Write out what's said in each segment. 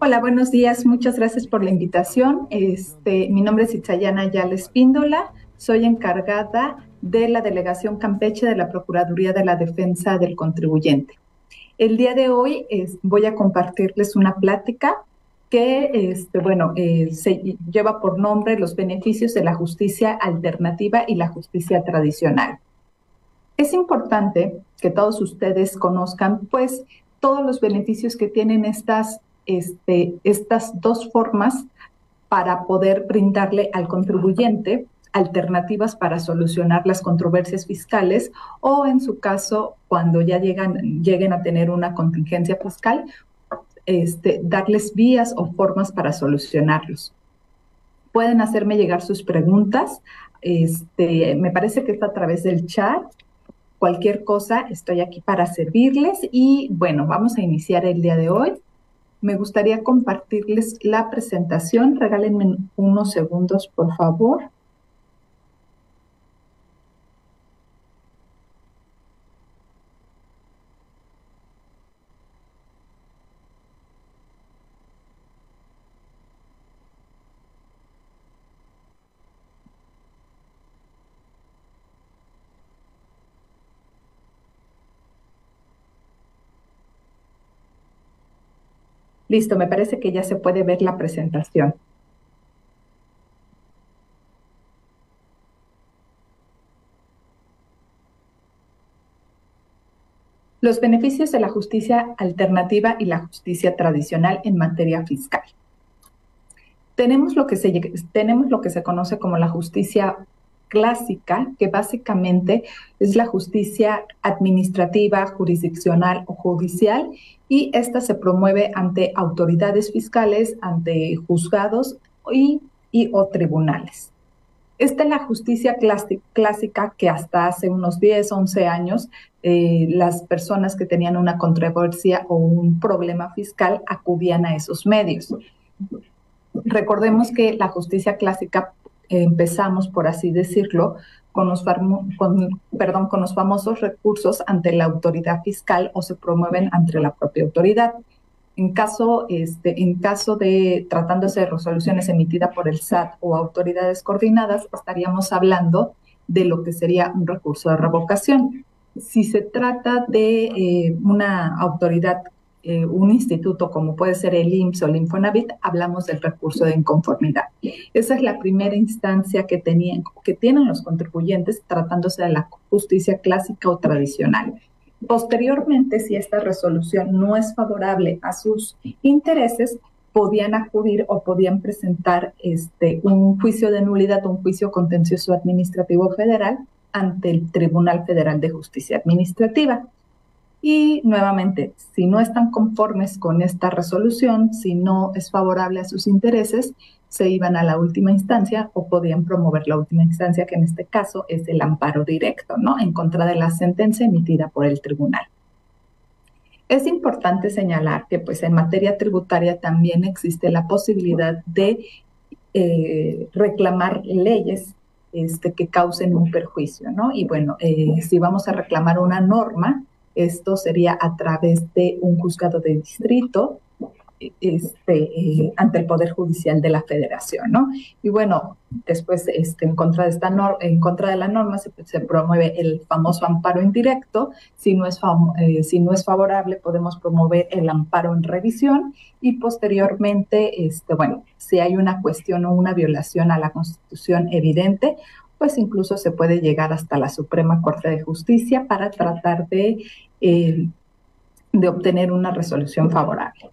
Hola, buenos días. Muchas gracias por la invitación. Este, mi nombre es Itzayana Yales Píndola. Soy encargada de la Delegación Campeche de la Procuraduría de la Defensa del Contribuyente. El día de hoy voy a compartirles una plática que, este, bueno, eh, se lleva por nombre los beneficios de la justicia alternativa y la justicia tradicional. Es importante que todos ustedes conozcan, pues, todos los beneficios que tienen estas, este, estas dos formas para poder brindarle al contribuyente alternativas para solucionar las controversias fiscales o en su caso, cuando ya llegan, lleguen a tener una contingencia fiscal, este, darles vías o formas para solucionarlos. Pueden hacerme llegar sus preguntas. Este, me parece que está a través del chat. Cualquier cosa, estoy aquí para servirles. Y bueno, vamos a iniciar el día de hoy. Me gustaría compartirles la presentación. Regálenme unos segundos, por favor. Listo, me parece que ya se puede ver la presentación. Los beneficios de la justicia alternativa y la justicia tradicional en materia fiscal. Tenemos lo que se, tenemos lo que se conoce como la justicia clásica, que básicamente es la justicia administrativa, jurisdiccional o judicial, y esta se promueve ante autoridades fiscales, ante juzgados y, o tribunales. Esta es la justicia clásica que hasta hace unos 10, 11 años eh, las personas que tenían una controversia o un problema fiscal acudían a esos medios. Recordemos que la justicia clásica empezamos, por así decirlo, con los, perdón, con los famosos recursos ante la autoridad fiscal o se promueven ante la propia autoridad. En caso, este, en caso de tratándose de resoluciones emitidas por el SAT o autoridades coordinadas, estaríamos hablando de lo que sería un recurso de revocación. Si se trata de eh, una autoridad eh, un instituto como puede ser el IMSS o el Infonavit, hablamos del recurso de inconformidad. Esa es la primera instancia que, que tienen los contribuyentes tratándose de la justicia clásica o tradicional. Posteriormente, si esta resolución no es favorable a sus intereses, podían acudir o podían presentar este, un juicio de nulidad, un juicio contencioso administrativo federal ante el Tribunal Federal de Justicia Administrativa. Y nuevamente, si no están conformes con esta resolución, si no es favorable a sus intereses, se iban a la última instancia o podían promover la última instancia, que en este caso es el amparo directo, ¿no? En contra de la sentencia emitida por el tribunal. Es importante señalar que pues en materia tributaria también existe la posibilidad de eh, reclamar leyes este, que causen un perjuicio, ¿no? Y bueno, eh, si vamos a reclamar una norma, esto sería a través de un juzgado de distrito este, eh, ante el Poder Judicial de la Federación, ¿no? Y bueno, después este, en, contra de esta en contra de la norma se, promueve el famoso amparo indirecto. Si no, es eh, si no es favorable, podemos promover el amparo en revisión y posteriormente, este, bueno, si hay una cuestión o una violación a la Constitución evidente, pues incluso se puede llegar hasta la Suprema Corte de Justicia para tratar de eh, de obtener una resolución favorable.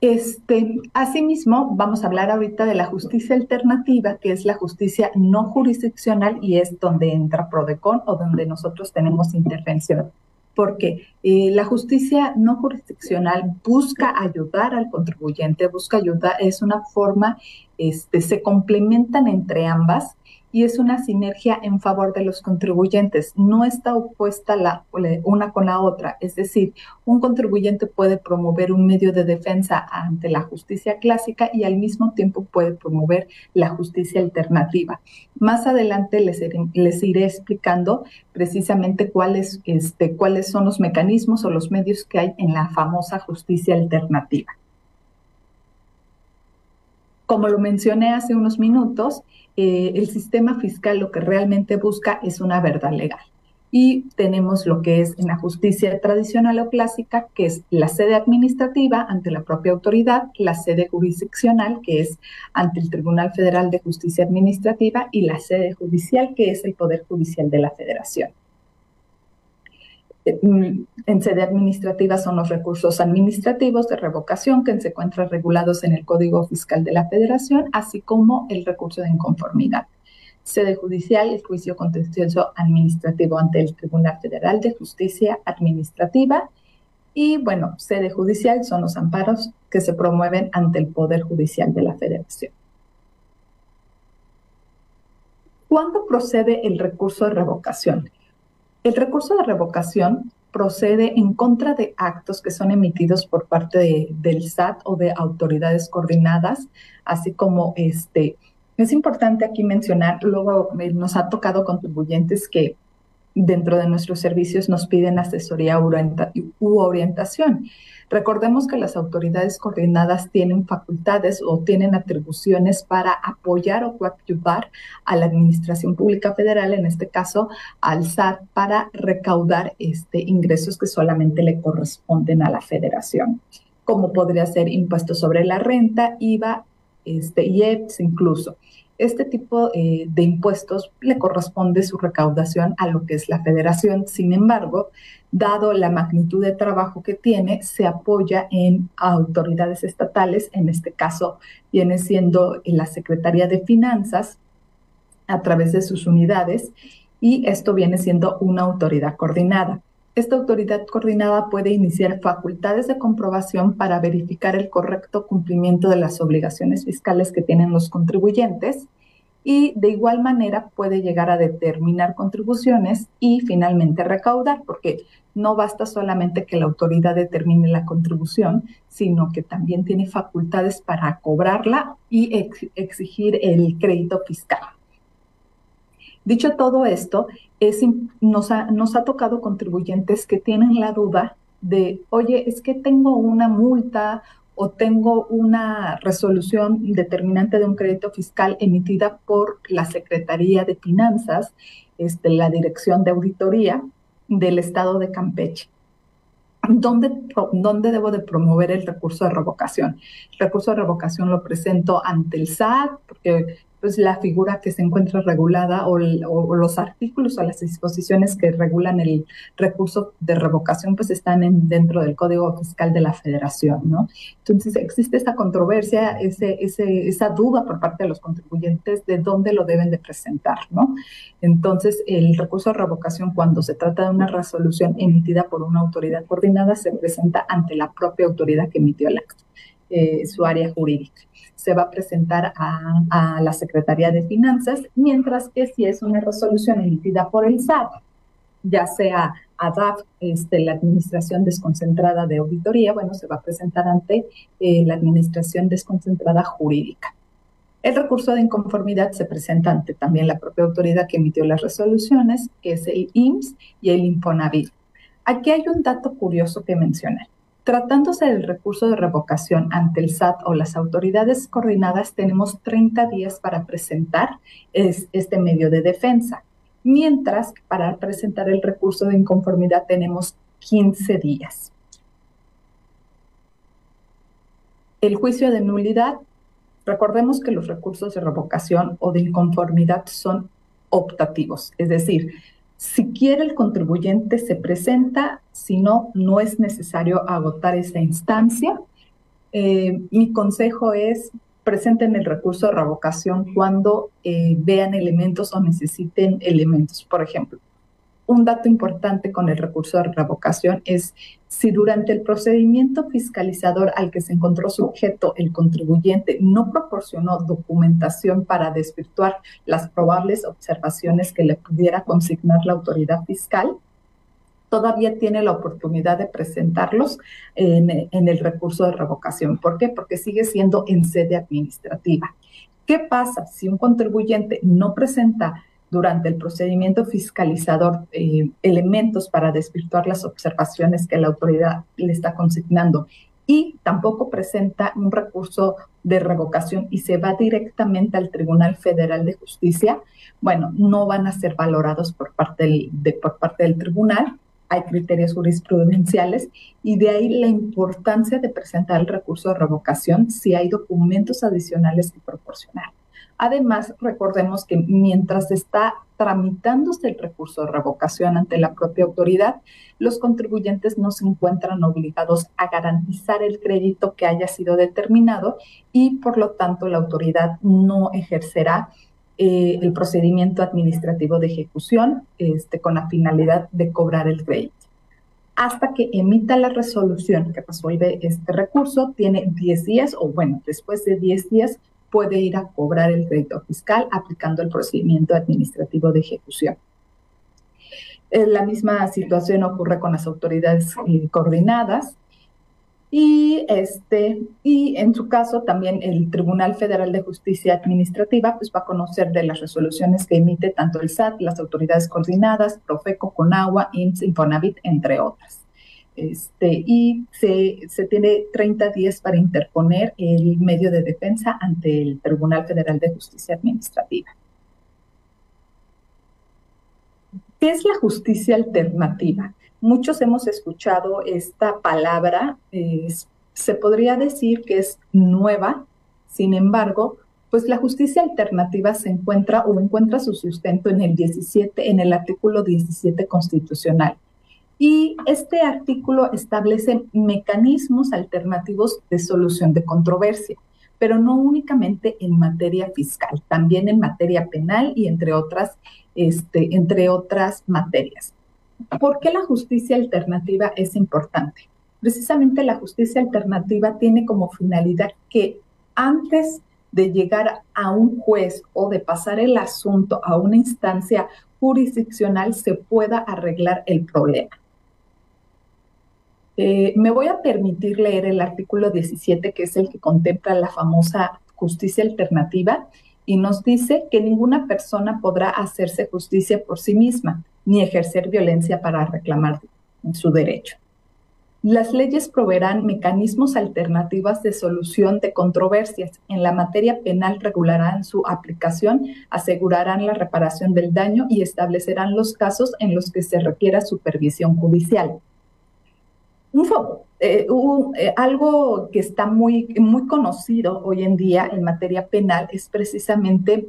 Este, asimismo, vamos a hablar ahorita de la justicia alternativa, que es la justicia no jurisdiccional y es donde entra PRODECON o donde nosotros tenemos intervención. Porque eh, la justicia no jurisdiccional busca ayudar al contribuyente, busca ayudar, es una forma, este, se complementan entre ambas y es una sinergia en favor de los contribuyentes. No está opuesta la, una con la otra. Es decir, un contribuyente puede promover un medio de defensa ante la justicia clásica y al mismo tiempo puede promover la justicia alternativa. Más adelante les, les iré explicando precisamente cuáles, este, cuáles son los mecanismos o los medios que hay en la famosa justicia alternativa. Como lo mencioné hace unos minutos, eh, el sistema fiscal lo que realmente busca es una verdad legal. Y tenemos lo que es en la justicia tradicional o clásica, que es la sede administrativa ante la propia autoridad, la sede jurisdiccional, que es ante el Tribunal Federal de Justicia Administrativa, y la sede judicial, que es el Poder Judicial de la Federación. Mm, en sede administrativa son los recursos administrativos de revocación que se encuentran regulados en el Código Fiscal de la Federación, así como el recurso de inconformidad. Sede judicial, el juicio contencioso administrativo ante el Tribunal Federal de Justicia Administrativa. Y bueno, sede judicial son los amparos que se promueven ante el Poder Judicial de la Federación. ¿Cuándo procede el recurso de revocación? El recurso de revocación procede en contra de actos que son emitidos por parte del SAT o de autoridades coordinadas, así como este. Es importante aquí mencionar, luego eh, nos ha tocado contribuyentes que dentro de nuestros servicios nos piden asesoría u orientación. Recordemos que las autoridades coordinadas tienen facultades o tienen atribuciones para apoyar o coadyuvar a la Administración Pública Federal, en este caso al SAT, para recaudar este, ingresos que solamente le corresponden a la federación, como podría ser impuestos sobre la renta, IVA, este, IEPS incluso este tipo eh, de impuestos le corresponde su recaudación a lo que es la federación. Sin embargo, dado la magnitud de trabajo que tiene, se apoya en autoridades estatales, en este caso viene siendo la Secretaría de Finanzas a través de sus unidades, y esto viene siendo una autoridad coordinada. Esta autoridad coordinada puede iniciar facultades de comprobación para verificar el correcto cumplimiento de las obligaciones fiscales que tienen los contribuyentes y de igual manera puede llegar a determinar contribuciones y finalmente recaudar, porque no basta solamente que la autoridad determine la contribución, sino que también tiene facultades para cobrarla y exigir el crédito fiscal. Dicho todo esto, nos, ha, nos ha tocado contribuyentes que tienen la duda de, oye, es que tengo una multa o tengo una resolución determinante de un crédito fiscal emitida por la Secretaría de Finanzas, este, la Dirección de Auditoría del Estado de Campeche. ¿Dónde, ¿Dónde debo de promover el recurso de revocación? El recurso de revocación lo presento ante el SAT, porque pues la figura que se encuentra regulada o, los artículos o las disposiciones que regulan el recurso de revocación pues están en, dentro del Código Fiscal de la Federación, ¿no? Entonces existe esta controversia, ese, ese, esa duda por parte de los contribuyentes de dónde lo deben de presentar, ¿no? Entonces el recurso de revocación cuando se trata de una resolución emitida por una autoridad coordinada se presenta ante la propia autoridad que emitió el acto, eh, su área jurídica se va a presentar a, la Secretaría de Finanzas, mientras que si es una resolución emitida por el SAT, ya sea ADAF, este, la Administración Desconcentrada de Auditoría, bueno, se va a presentar ante eh, la Administración Desconcentrada Jurídica. El recurso de inconformidad se presenta ante también la propia autoridad que emitió las resoluciones, que es el IMSS y el Infonavit. Aquí hay un dato curioso que mencionar. Tratándose del recurso de revocación ante el SAT o las autoridades coordinadas, tenemos 30 días para presentar este medio de defensa, mientras para presentar el recurso de inconformidad tenemos 15 días. El juicio de nulidad, recordemos que los recursos de revocación o de inconformidad son optativos, es decir, si quiere el contribuyente se presenta, si no, no es necesario agotar esa instancia. Eh, mi consejo es presenten el recurso de revocación cuando eh, vean elementos o necesiten elementos. Por ejemplo, un dato importante con el recurso de revocación es si durante el procedimiento fiscalizador al que se encontró sujeto el contribuyente no proporcionó documentación para desvirtuar las probables observaciones que le pudiera consignar la autoridad fiscal, todavía tiene la oportunidad de presentarlos en, el recurso de revocación. ¿Por qué? Porque sigue siendo en sede administrativa. ¿Qué pasa si un contribuyente no presenta durante el procedimiento fiscalizador eh, elementos para desvirtuar las observaciones que la autoridad le está consignando. Y tampoco presenta un recurso de revocación y se va directamente al Tribunal Federal de Justicia, bueno, no van a ser valorados por parte del, de, por parte del tribunal, hay criterios jurisprudenciales y de ahí la importancia de presentar el recurso de revocación si hay documentos adicionales que proporcionar. Además, recordemos que mientras está tramitándose el recurso de revocación ante la propia autoridad, los contribuyentes no se encuentran obligados a garantizar el crédito que haya sido determinado y por lo tanto la autoridad no ejercerá eh, el procedimiento administrativo de ejecución este, con la finalidad de cobrar el crédito. Hasta que emita la resolución que resuelve este recurso, tiene 10 días o bueno, después de 10 días puede ir a cobrar el crédito fiscal aplicando el procedimiento administrativo de ejecución. Eh, la misma situación ocurre con las autoridades eh, coordinadas y, este, y en su caso también el Tribunal Federal de Justicia Administrativa pues, va a conocer de las resoluciones que emite tanto el SAT, las autoridades coordinadas, Profeco, Conagua, IMSS, Infonavit, entre otras. Este, y se, tiene 30 días para interponer el medio de defensa ante el Tribunal Federal de Justicia Administrativa. ¿Qué es la justicia alternativa? Muchos hemos escuchado esta palabra, se podría decir que es nueva, sin embargo, pues la justicia alternativa se encuentra o encuentra su sustento en el 17, en el artículo 17 constitucional y este artículo establece mecanismos alternativos de solución de controversia, pero no únicamente en materia fiscal, también en materia penal y entre otras, este, entre otras materias. ¿Por qué la justicia alternativa es importante? Precisamente la justicia alternativa tiene como finalidad que antes de llegar a un juez o de pasar el asunto a una instancia jurisdiccional se pueda arreglar el problema. Eh, me voy a permitir leer el artículo 17, que es el que contempla la famosa justicia alternativa, y nos dice que ninguna persona podrá hacerse justicia por sí misma, ni ejercer violencia para reclamar su derecho. Las leyes proveerán mecanismos alternativos de solución de controversias. En la materia penal regularán su aplicación, asegurarán la reparación del daño y establecerán los casos en los que se requiera supervisión judicial un, eh, eh, algo que está muy, muy conocido hoy en día en materia penal es precisamente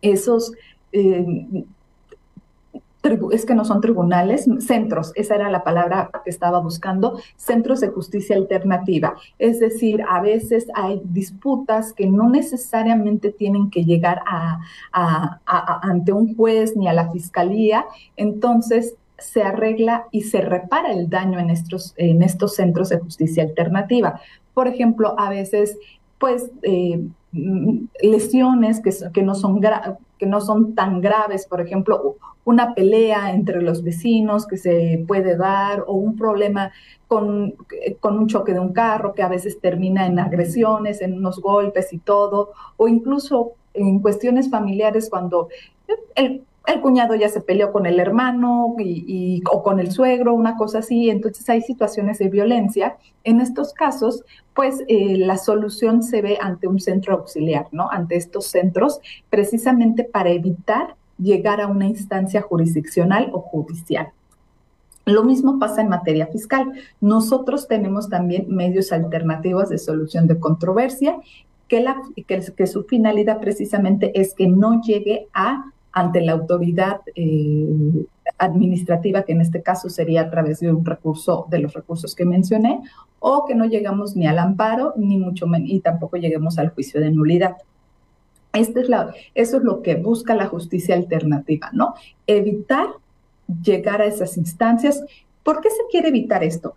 esos, eh, es que no son tribunales, centros, esa era la palabra que estaba buscando, centros de justicia alternativa. Es decir, a veces hay disputas que no necesariamente tienen que llegar a, ante un juez ni a la fiscalía, entonces se arregla y se repara el daño en estos, en estos centros de justicia alternativa. Por ejemplo, a veces, pues, eh, lesiones que, que, no son que no son tan graves, por ejemplo, una pelea entre los vecinos que se puede dar o un problema con, con un choque de un carro que a veces termina en agresiones, en unos golpes y todo, o incluso en cuestiones familiares cuando el, el cuñado ya se peleó con el hermano y, o con el suegro, una cosa así, entonces hay situaciones de violencia. En estos casos, pues eh, la solución se ve ante un centro auxiliar, ¿no? Ante estos centros, precisamente para evitar llegar a una instancia jurisdiccional o judicial. Lo mismo pasa en materia fiscal. Nosotros tenemos también medios alternativos de solución de controversia que, la, que su finalidad precisamente es que no llegue a ante la autoridad eh, administrativa, que en este caso sería a través de un recurso, de los recursos que mencioné, o que no llegamos ni al amparo, ni mucho menos, y tampoco lleguemos al juicio de nulidad. Este es la, eso es lo que busca la justicia alternativa, ¿no? Evitar llegar a esas instancias. ¿Por qué se quiere evitar esto?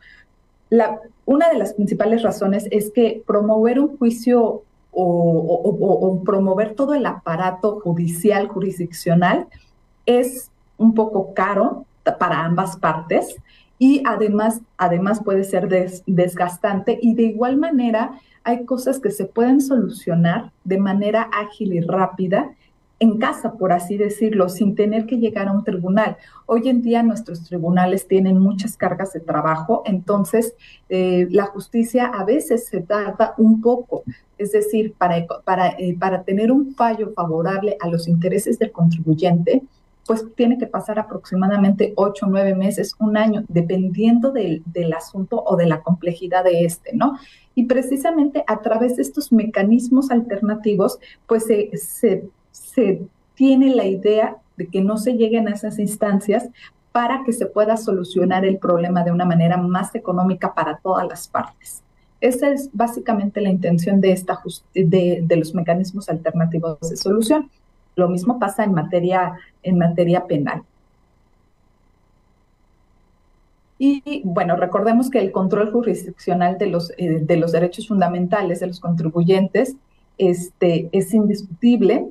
Una de las principales razones es que promover un juicio o, promover todo el aparato judicial, jurisdiccional, es un poco caro para ambas partes y además, además puede ser desgastante y de igual manera hay cosas que se pueden solucionar de manera ágil y rápida en casa, por así decirlo, sin tener que llegar a un tribunal. Hoy en día nuestros tribunales tienen muchas cargas de trabajo, entonces eh, la justicia a veces se tarda un poco. Es decir, para, para, eh, para tener un fallo favorable a los intereses del contribuyente, pues tiene que pasar aproximadamente ocho, nueve meses, un año, dependiendo del, del, asunto o de la complejidad de este, ¿no? Y precisamente a través de estos mecanismos alternativos, pues se, se, se tiene la idea de que no se lleguen a esas instancias para que se pueda solucionar el problema de una manera más económica para todas las partes. Esa es básicamente la intención de, esta de, de los mecanismos alternativos de solución. Lo mismo pasa en materia, en materia penal. Y bueno, recordemos que el control jurisdiccional de los, eh, de los derechos fundamentales de los contribuyentes este, es indiscutible.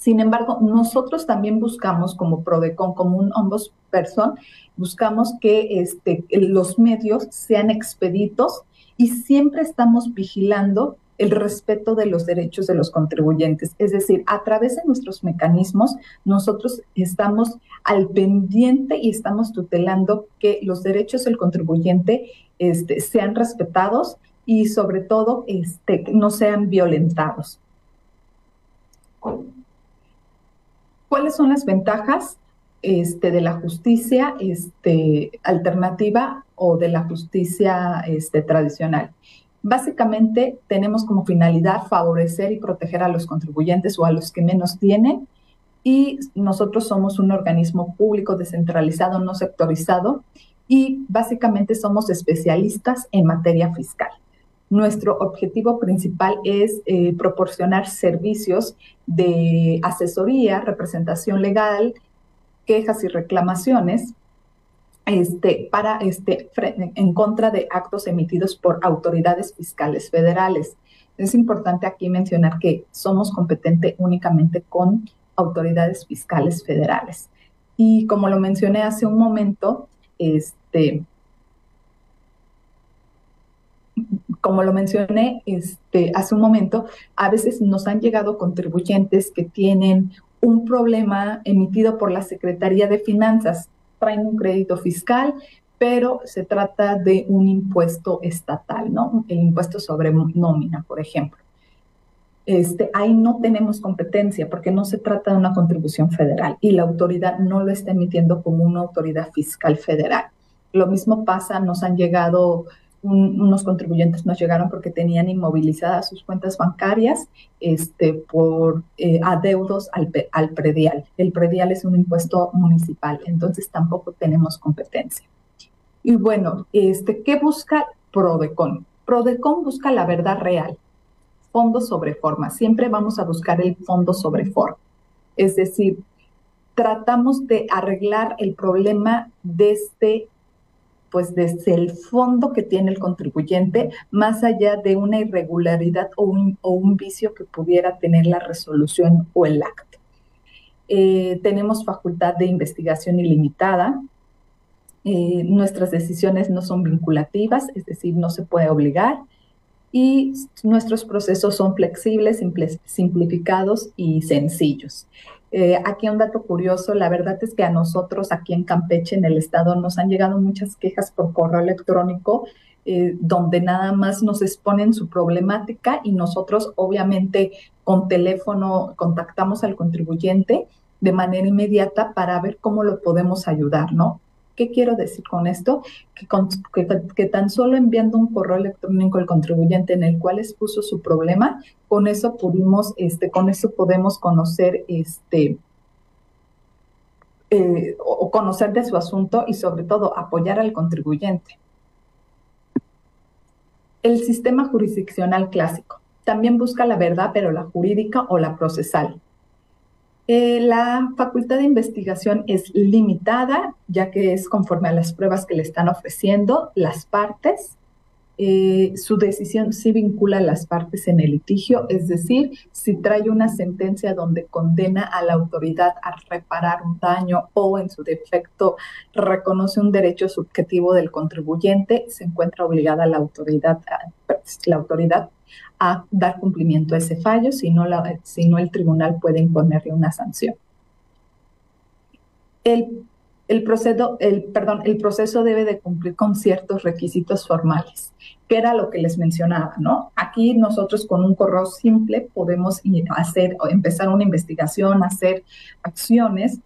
Sin embargo, nosotros también buscamos como PRODECON, como un ombudsperson, buscamos que este, los medios sean expeditos y siempre estamos vigilando el respeto de los derechos de los contribuyentes. Es decir, a través de nuestros mecanismos, nosotros estamos al pendiente y estamos tutelando que los derechos del contribuyente este, sean respetados y sobre todo este, no sean violentados. ¿Cuáles son las ventajas este, de la justicia este, alternativa o de la justicia este, tradicional? Básicamente tenemos como finalidad favorecer y proteger a los contribuyentes o a los que menos tienen y nosotros somos un organismo público descentralizado, no sectorizado y básicamente somos especialistas en materia fiscal. Nuestro objetivo principal es eh, proporcionar servicios de asesoría, representación legal, quejas y reclamaciones este, para, este, en contra de actos emitidos por autoridades fiscales federales. Es importante aquí mencionar que somos competentes únicamente con autoridades fiscales federales. Y como lo mencioné hace un momento, este, como lo mencioné este, hace un momento, a veces nos han llegado contribuyentes que tienen un problema emitido por la Secretaría de Finanzas traen un crédito fiscal, pero se trata de un impuesto estatal, ¿no? El impuesto sobre nómina, por ejemplo. Este, ahí no tenemos competencia porque no se trata de una contribución federal y la autoridad no lo está emitiendo como una autoridad fiscal federal. Lo mismo pasa, nos han llegado unos contribuyentes nos llegaron porque tenían inmovilizadas sus cuentas bancarias este, por eh, adeudos al, al predial. El predial es un impuesto municipal, entonces tampoco tenemos competencia. Y bueno, este, ¿qué busca Prodecon? Prodecon busca la verdad real, fondo sobre forma. Siempre vamos a buscar el fondo sobre forma. Es decir, tratamos de arreglar el problema desde pues desde el fondo que tiene el contribuyente, más allá de una irregularidad o un, vicio que pudiera tener la resolución o el acto. Eh, tenemos facultad de investigación ilimitada. Eh, nuestras decisiones no son vinculativas, es decir, no se puede obligar. Y nuestros procesos son flexibles, simplificados y sencillos. Eh, aquí un dato curioso, la verdad es que a nosotros aquí en Campeche, en el estado, nos han llegado muchas quejas por correo electrónico eh, donde nada más nos exponen su problemática y nosotros obviamente con teléfono contactamos al contribuyente de manera inmediata para ver cómo lo podemos ayudar, ¿no? ¿Qué quiero decir con esto? Que, tan solo enviando un correo electrónico al contribuyente en el cual expuso su problema, con eso pudimos, este, con eso podemos conocer este, eh, o conocer de su asunto y sobre todo apoyar al contribuyente. El sistema jurisdiccional clásico también busca la verdad, pero la jurídica o la procesal. Eh, la facultad de investigación es limitada, ya que es conforme a las pruebas que le están ofreciendo las partes. Eh, su decisión sí vincula a las partes en el litigio, es decir, si trae una sentencia donde condena a la autoridad a reparar un daño o en su defecto reconoce un derecho subjetivo del contribuyente, se encuentra obligada la autoridad, la autoridad a dar cumplimiento a ese fallo, si no, si no el tribunal puede imponerle una sanción. El, el, proceso, el, perdón, el proceso debe de cumplir con ciertos requisitos formales, que era lo que les mencionaba, ¿no? Aquí nosotros con un correo simple podemos hacer, empezar una investigación, hacer acciones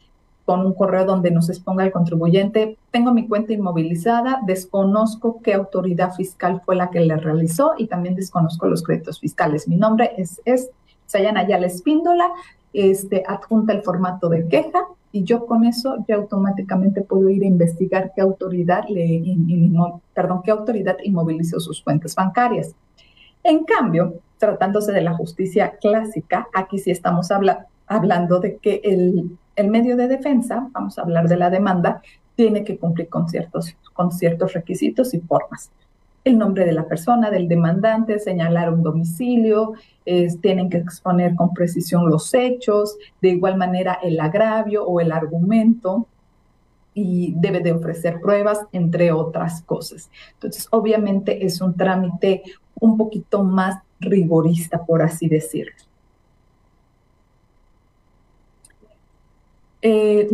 con un correo donde nos exponga el contribuyente, tengo mi cuenta inmovilizada, desconozco qué autoridad fiscal fue la que le realizó y también desconozco los créditos fiscales. Mi nombre es, es Sayana Ayala Espíndola, este, adjunta el formato de queja y yo con eso ya automáticamente puedo ir a investigar qué autoridad le, perdón, qué autoridad inmovilizó sus cuentas bancarias. En cambio, tratándose de la justicia clásica, aquí sí estamos hablando de que el el medio de defensa, vamos a hablar de la demanda, tiene que cumplir con ciertos, con ciertos requisitos y formas. El nombre de la persona, del demandante, señalar un domicilio, tienen que exponer con precisión los hechos, de igual manera el agravio o el argumento, y debe de ofrecer pruebas, entre otras cosas. Entonces, obviamente es un trámite un poquito más rigorista, por así decirlo. Eh,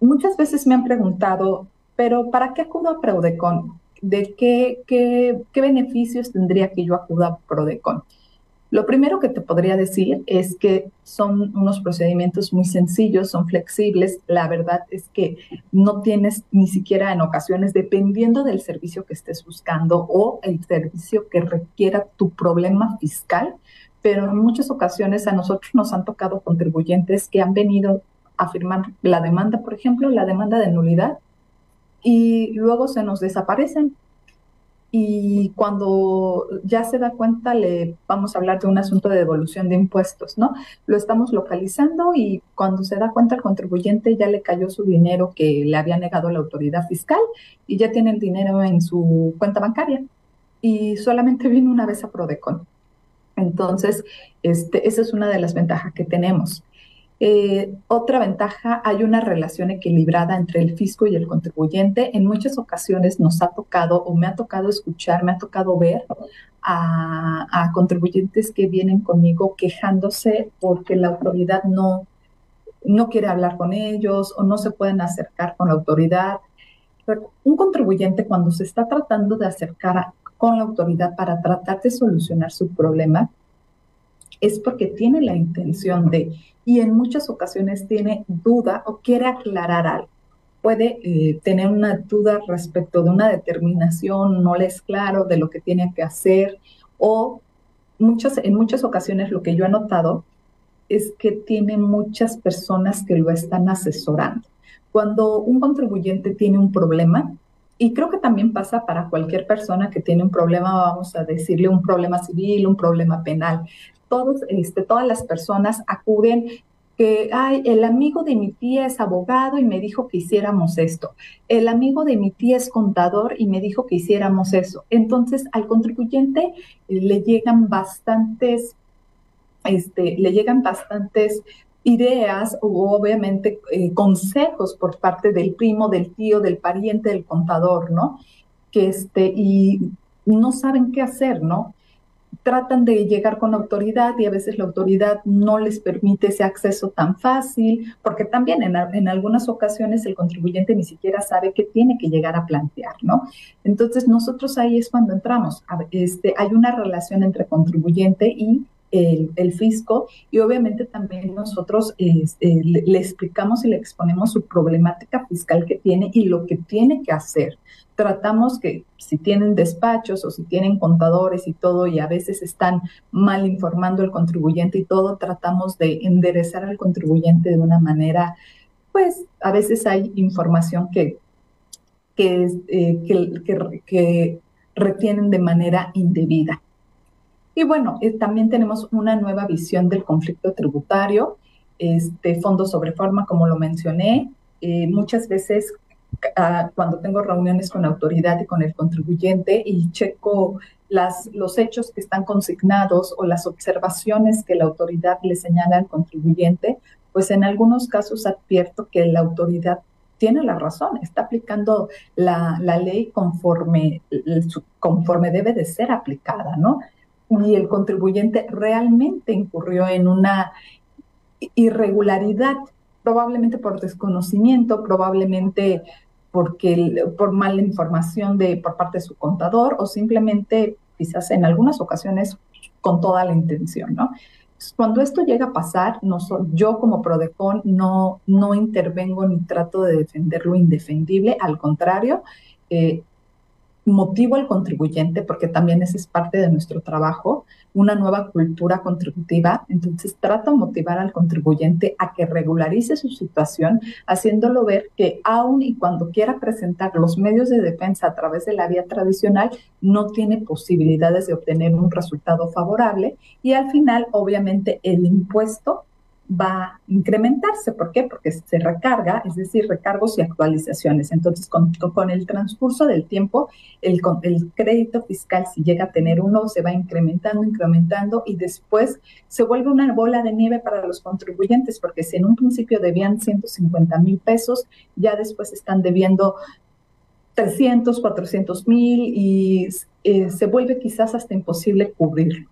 muchas veces me han preguntado, pero ¿para qué acudo a Prodecon? ¿De qué, qué, beneficios tendría que yo acuda a Prodecon? Lo primero que te podría decir es que son unos procedimientos muy sencillos, son flexibles. La verdad es que no tienes ni siquiera en ocasiones, dependiendo del servicio que estés buscando o el servicio que requiera tu problema fiscal, pero en muchas ocasiones a nosotros nos han tocado contribuyentes que han venido afirmar la demanda, por ejemplo, la demanda de nulidad, y luego se nos desaparecen. Y cuando ya se da cuenta, le vamos a hablar de un asunto de devolución de impuestos, ¿no? Lo estamos localizando y cuando se da cuenta el contribuyente ya le cayó su dinero que le había negado la autoridad fiscal y ya tiene el dinero en su cuenta bancaria. Y solamente viene una vez a Prodecon. Entonces, este, esa es una de las ventajas que tenemos. Eh, otra ventaja, hay una relación equilibrada entre el fisco y el contribuyente. En muchas ocasiones nos ha tocado o me ha tocado escuchar, me ha tocado ver a, contribuyentes que vienen conmigo quejándose porque la autoridad no, no quiere hablar con ellos o no se pueden acercar con la autoridad. Un contribuyente cuando se está tratando de acercar con la autoridad para tratar de solucionar su problema, es porque tiene la intención de y en muchas ocasiones tiene duda o quiere aclarar algo. Puede eh, tener una duda respecto de una determinación, no le es claro de lo que tiene que hacer o muchas, en muchas ocasiones lo que yo he notado es que tiene muchas personas que lo están asesorando. Cuando un contribuyente tiene un problema, y creo que también pasa para cualquier persona que tiene un problema, vamos a decirle un problema civil, un problema penal, todos, este, todas las personas acuden que, ay, el amigo de mi tía es abogado y me dijo que hiciéramos esto. El amigo de mi tía es contador y me dijo que hiciéramos eso. Entonces, al contribuyente le llegan bastantes, este, le llegan bastantes ideas o obviamente eh, consejos por parte del primo, del tío, del pariente, del contador, ¿no? Que este, y no saben qué hacer, ¿no? Tratan de llegar con autoridad y a veces la autoridad no les permite ese acceso tan fácil, porque también en, en, algunas ocasiones el contribuyente ni siquiera sabe qué tiene que llegar a plantear, ¿no? Entonces nosotros ahí es cuando entramos. Este, hay una relación entre contribuyente y el, fisco y obviamente también nosotros este, le, explicamos y le exponemos su problemática fiscal que tiene y lo que tiene que hacer tratamos que si tienen despachos o si tienen contadores y todo y a veces están mal informando al contribuyente y todo, tratamos de enderezar al contribuyente de una manera, pues a veces hay información que, que, eh, que, que, retienen de manera indebida. Y bueno, eh, también tenemos una nueva visión del conflicto tributario este, fondo sobre forma, como lo mencioné. Eh, muchas veces ah, cuando tengo reuniones con la autoridad y con el contribuyente y checo las, los hechos que están consignados o las observaciones que la autoridad le señala al contribuyente, pues en algunos casos advierto que la autoridad tiene la razón, está aplicando la, la ley conforme, conforme debe de ser aplicada, ¿no? Y el contribuyente realmente incurrió en una irregularidad, probablemente por desconocimiento, probablemente porque por mala información de por parte de su contador o simplemente quizás en algunas ocasiones con toda la intención, ¿no? Cuando esto llega a pasar, no yo como Prodecon no, no intervengo ni trato de defender lo indefendible, al contrario, eh, motivo al contribuyente, porque también ese es parte de nuestro trabajo, una nueva cultura contributiva. Entonces, trato de motivar al contribuyente a que regularice su situación, haciéndolo ver que aun y cuando quiera presentar los medios de defensa a través de la vía tradicional, no tiene posibilidades de obtener un resultado favorable y al final, obviamente, el impuesto va a incrementarse. ¿Por qué? Porque se recarga, es decir, recargos y actualizaciones. Entonces, con, con el transcurso del tiempo, el, el, crédito fiscal, si llega a tener uno, se va incrementando, incrementando y después se vuelve una bola de nieve para los contribuyentes, porque si en un principio debían 150 mil pesos, ya después están debiendo 300, 400 mil y eh, se vuelve quizás hasta imposible cubrirlo.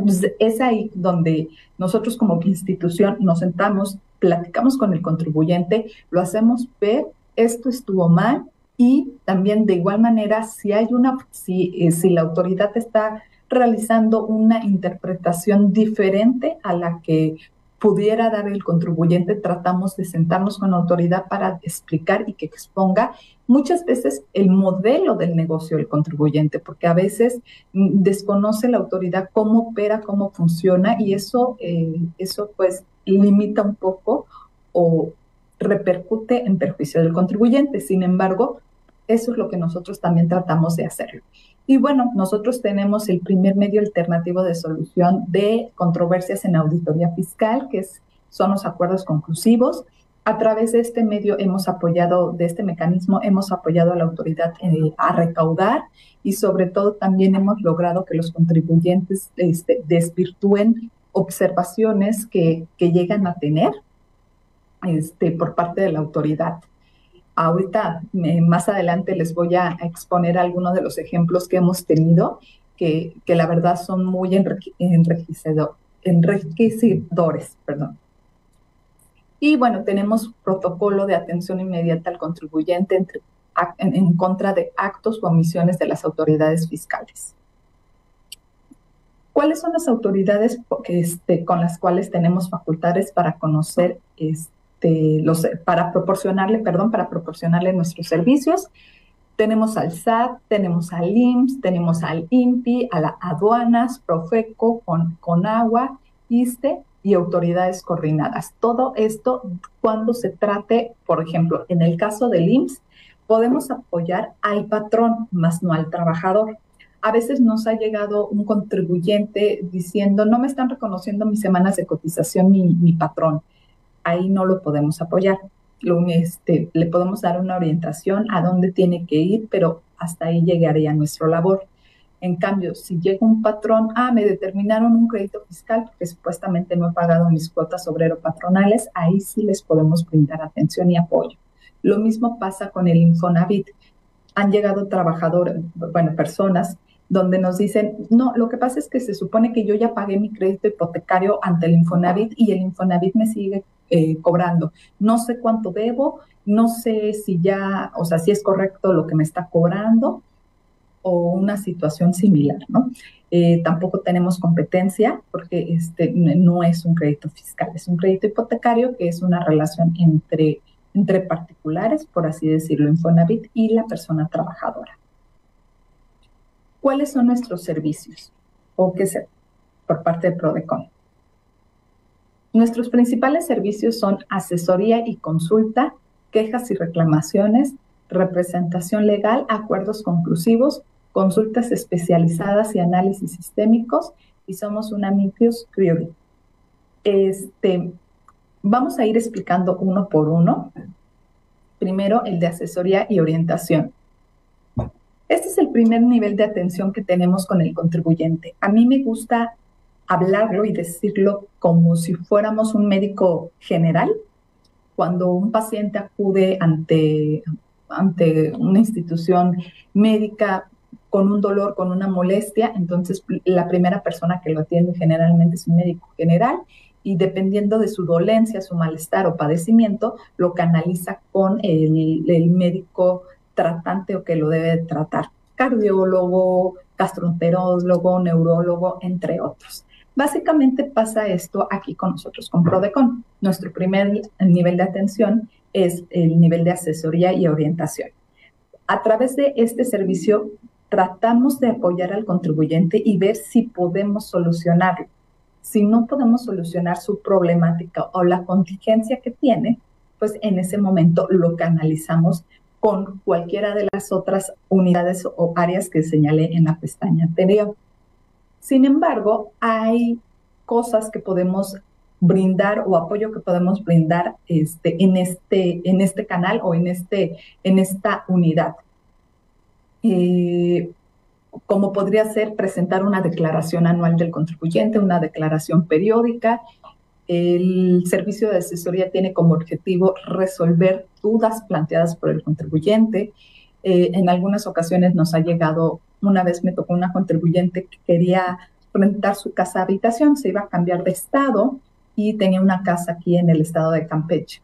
Entonces, es ahí donde nosotros como institución nos sentamos, platicamos con el contribuyente, lo hacemos ver, esto estuvo mal y también de igual manera, si hay una, si, eh, si la autoridad está realizando una interpretación diferente a la que pudiera dar el contribuyente, tratamos de sentarnos con la autoridad para explicar y que exponga muchas veces el modelo del negocio del contribuyente, porque a veces mm, desconoce la autoridad cómo opera, cómo funciona y eso, eh, eso pues limita un poco o repercute en perjuicio del contribuyente. Sin embargo, eso es lo que nosotros también tratamos de hacer. Y bueno, nosotros tenemos el primer medio alternativo de solución de controversias en auditoría fiscal, que son los acuerdos conclusivos. A través de este medio hemos apoyado, de este mecanismo, hemos apoyado a la autoridad eh, a recaudar y sobre todo también hemos logrado que los contribuyentes este, desvirtúen observaciones que, que llegan a tener este, por parte de la autoridad. Ahorita, más adelante, les voy a exponer algunos de los ejemplos que hemos tenido, que, que la verdad son muy enriquecedores. Perdón. Y bueno, tenemos protocolo de atención inmediata al contribuyente en, contra de actos o omisiones de las autoridades fiscales. ¿Cuáles son las autoridades este, con las cuales tenemos facultades para conocer este, para proporcionarle, perdón, para proporcionarle nuestros servicios. Tenemos al SAT, tenemos al IMSS, tenemos al INPI, a las aduanas, Profeco, con, con agua, ISTE y autoridades coordinadas. Todo esto cuando se trate, por ejemplo, en el caso del IMSS, podemos apoyar al patrón, más no al trabajador. A veces nos ha llegado un contribuyente diciendo, no me están reconociendo mis semanas de cotización mi, mi patrón ahí no lo podemos apoyar. Lo, este, le podemos dar una orientación a dónde tiene que ir, pero hasta ahí llegaría nuestra labor. En cambio, si llega un patrón, ah, me determinaron un crédito fiscal porque supuestamente no he pagado mis cuotas obrero patronales, ahí sí les podemos brindar atención y apoyo. Lo mismo pasa con el Infonavit. Han llegado trabajadores, bueno, personas donde nos dicen, no, lo que pasa es que se supone que yo ya pagué mi crédito hipotecario ante el Infonavit y el Infonavit me sigue eh, cobrando. No sé cuánto debo, no sé si ya, o sea, si es correcto lo que me está cobrando o una situación similar, ¿no? Eh, tampoco tenemos competencia porque este no es un crédito fiscal, es un crédito hipotecario que es una relación entre, entre particulares, por así decirlo, Infonavit y la persona trabajadora. ¿Cuáles son nuestros servicios? O qué sé, por parte de Prodecon. Nuestros principales servicios son asesoría y consulta, quejas y reclamaciones, representación legal, acuerdos conclusivos, consultas especializadas y análisis sistémicos y somos una Amicus Este, Vamos a ir explicando uno por uno. Primero, el de asesoría y orientación. Este es el primer nivel de atención que tenemos con el contribuyente. A mí me gusta hablarlo y decirlo como si fuéramos un médico general. Cuando un paciente acude ante, ante una institución médica con un dolor, con una molestia, entonces la primera persona que lo atiende generalmente es un médico general y dependiendo de su dolencia, su malestar o padecimiento, lo canaliza con el, el médico tratante o que lo debe tratar, cardiólogo, gastroenterólogo, neurólogo, entre otros. Básicamente pasa esto aquí con nosotros, con Prodecon. Nuestro primer nivel de atención es el nivel de asesoría y orientación. A través de este servicio tratamos de apoyar al contribuyente y ver si podemos solucionarlo. Si no podemos solucionar su problemática o la contingencia que tiene, pues en ese momento lo canalizamos con cualquiera de las otras unidades o áreas que señalé en la pestaña anterior. Sin embargo, hay cosas que podemos brindar o apoyo que podemos brindar este, en, este, en este canal o en, este, en esta unidad. Eh, como podría ser presentar una declaración anual del contribuyente, una declaración periódica, el servicio de asesoría tiene como objetivo resolver dudas planteadas por el contribuyente. Eh, en algunas ocasiones nos ha llegado, una vez me tocó una contribuyente que quería rentar su casa habitación, se iba a cambiar de estado y tenía una casa aquí en el estado de Campeche.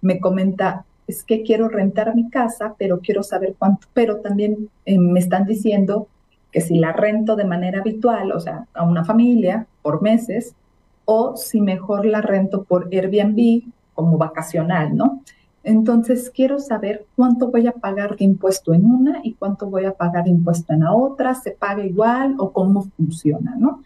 Me comenta, es que quiero rentar mi casa, pero quiero saber cuánto, pero también eh, me están diciendo que si la rento de manera habitual, o sea, a una familia por meses, o si mejor la rento por Airbnb como vacacional, ¿no? Entonces quiero saber cuánto voy a pagar de impuesto en una y cuánto voy a pagar de impuesto en la otra, se paga igual o cómo funciona, ¿no?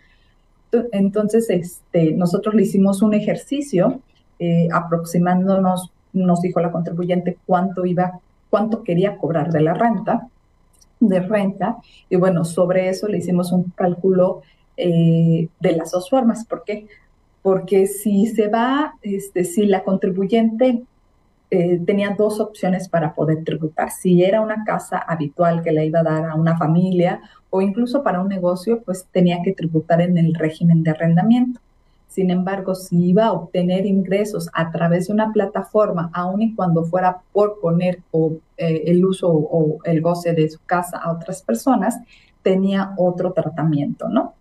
Entonces, este, nosotros le hicimos un ejercicio eh, aproximándonos, nos dijo la contribuyente cuánto iba, cuánto quería cobrar de la renta, de renta, y bueno, sobre eso le hicimos un cálculo eh, de las dos formas. ¿Por qué? porque si se va, este, si la contribuyente eh, tenía dos opciones para poder tributar. Si era una casa habitual que le iba a dar a una familia o incluso para un negocio, pues tenía que tributar en el régimen de arrendamiento. Sin embargo, si iba a obtener ingresos a través de una plataforma, aun y cuando fuera por poner eh, el uso o el goce de su casa a otras personas, tenía otro tratamiento, ¿no?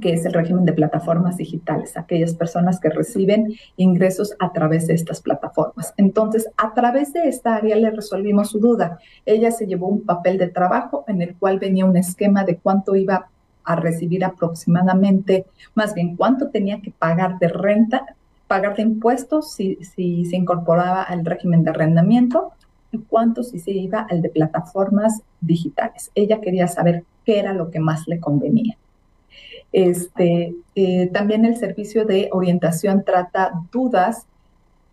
Que es el régimen de plataformas digitales, aquellas personas que reciben ingresos a través de estas plataformas. Entonces, a través de esta área le resolvimos su duda. Ella se llevó un papel de trabajo en el cual venía un esquema de cuánto iba a recibir aproximadamente, más bien cuánto tenía que pagar de renta, pagar de impuestos si, si se incorporaba al régimen de arrendamiento y cuánto si se iba al de plataformas digitales. Ella quería saber qué era lo que más le convenía. Este, eh, también el servicio de orientación trata dudas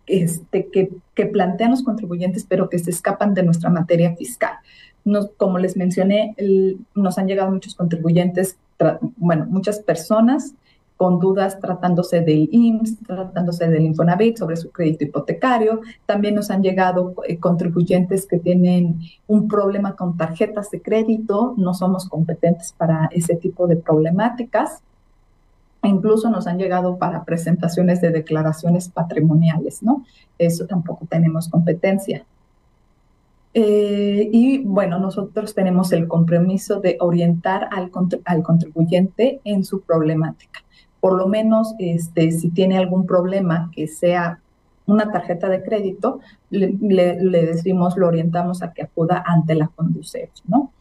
este, que, que, plantean los contribuyentes, pero que se escapan de nuestra materia fiscal. como les mencioné, nos han llegado muchos contribuyentes, bueno, muchas personas con dudas tratándose del IMSS, tratándose del Infonavit sobre su crédito hipotecario. También nos han llegado eh, contribuyentes que tienen un problema con tarjetas de crédito, no somos competentes para ese tipo de problemáticas. Incluso nos han llegado para presentaciones de declaraciones patrimoniales, ¿no? Eso tampoco tenemos competencia. Eh, y bueno, nosotros tenemos el compromiso de orientar al contribuyente en su problemática por lo menos este, si tiene algún problema que sea una tarjeta de crédito, le, decimos, lo orientamos a que acuda ante la conducir, ¿no?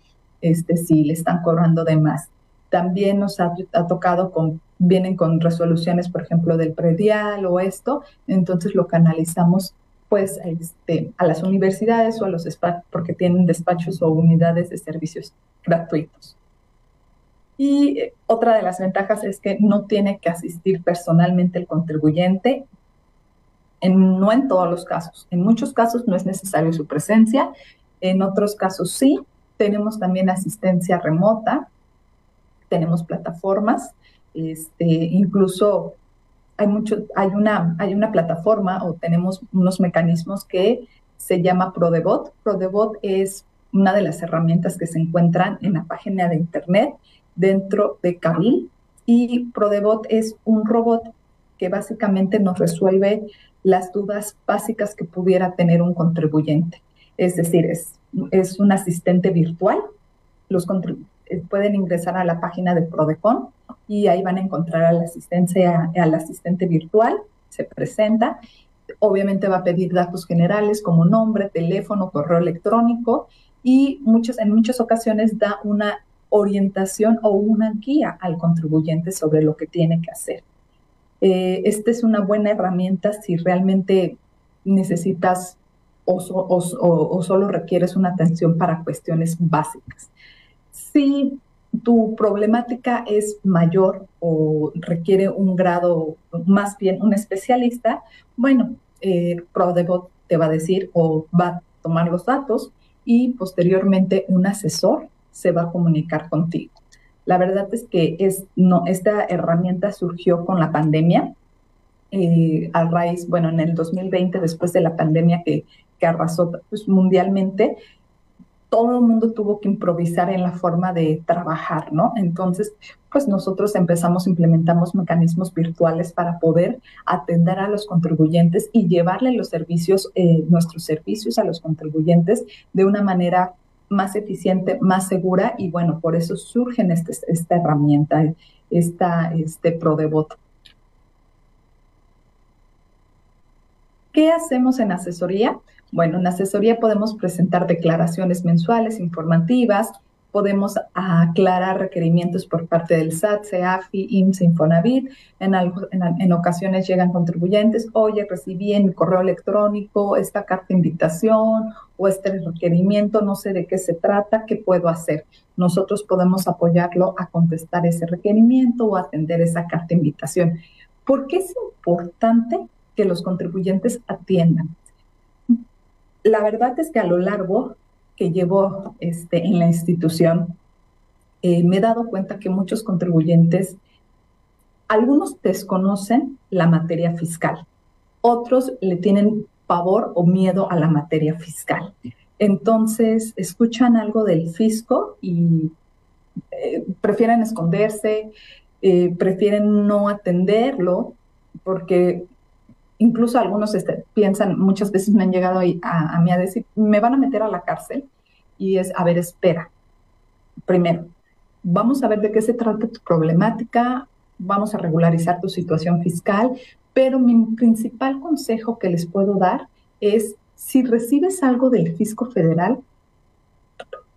Este, si le están cobrando de más. También nos ha, tocado con, vienen con resoluciones, por ejemplo, del predial o esto, entonces lo canalizamos pues este, a las universidades o a los despachos, porque tienen despachos o unidades de servicios gratuitos. Y eh, otra de las ventajas es que no tiene que asistir personalmente el contribuyente, en, no en todos los casos. En muchos casos no es necesario su presencia, en otros casos sí. Tenemos también asistencia remota, tenemos plataformas, este, incluso hay, mucho, hay, una, hay una plataforma o tenemos unos mecanismos que se llama ProDebot. ProDebot es una de las herramientas que se encuentran en la página de internet dentro de Cabil y ProDebot es un robot que básicamente nos resuelve las dudas básicas que pudiera tener un contribuyente. Es decir, es, es un asistente virtual. Los eh, pueden ingresar a la página de Prodecon y ahí van a encontrar a la asistencia, al asistente virtual, se presenta. Obviamente va a pedir datos generales como nombre, teléfono, correo electrónico y muchos, en muchas ocasiones da una orientación o una guía al contribuyente sobre lo que tiene que hacer. Eh, esta es una buena herramienta si realmente necesitas o, solo requieres una atención para cuestiones básicas. Si tu problemática es mayor o requiere un grado, más bien un especialista, bueno, eh, ProDebot te va a decir o va a tomar los datos y posteriormente un asesor se va a comunicar contigo. La verdad es que es, no, esta herramienta surgió con la pandemia, eh, a raíz, bueno, en el 2020, después de la pandemia que, que arrasó pues, mundialmente, todo el mundo tuvo que improvisar en la forma de trabajar, ¿no? Entonces, pues nosotros empezamos, implementamos mecanismos virtuales para poder atender a los contribuyentes y llevarle los servicios, eh, nuestros servicios a los contribuyentes de una manera más eficiente, más segura y bueno, por eso surge este, esta herramienta, esta, este ProDebot. ¿Qué hacemos en asesoría? Bueno, en asesoría podemos presentar declaraciones mensuales informativas, podemos aclarar requerimientos por parte del SAT, CEAFI, IMSS, Infonavit. En, en, ocasiones llegan contribuyentes, oye, recibí en correo electrónico esta carta de invitación o este requerimiento, no sé de qué se trata, ¿qué puedo hacer? Nosotros podemos apoyarlo a contestar ese requerimiento o atender esa carta de invitación. ¿Por qué es importante que los contribuyentes atiendan? La verdad es que a lo largo que llevo este, en la institución, eh, me he dado cuenta que muchos contribuyentes, algunos desconocen la materia fiscal, otros le tienen pavor o miedo a la materia fiscal. Entonces, escuchan algo del fisco y eh, prefieren esconderse, eh, prefieren no atenderlo, porque incluso algunos este, piensan, muchas veces me han llegado a, a mí a decir, me van a meter a la cárcel. Y es, a ver, espera. Primero, vamos a ver de qué se trata tu problemática, vamos a regularizar tu situación fiscal, pero mi principal consejo que les puedo dar es, si recibes algo del fisco federal,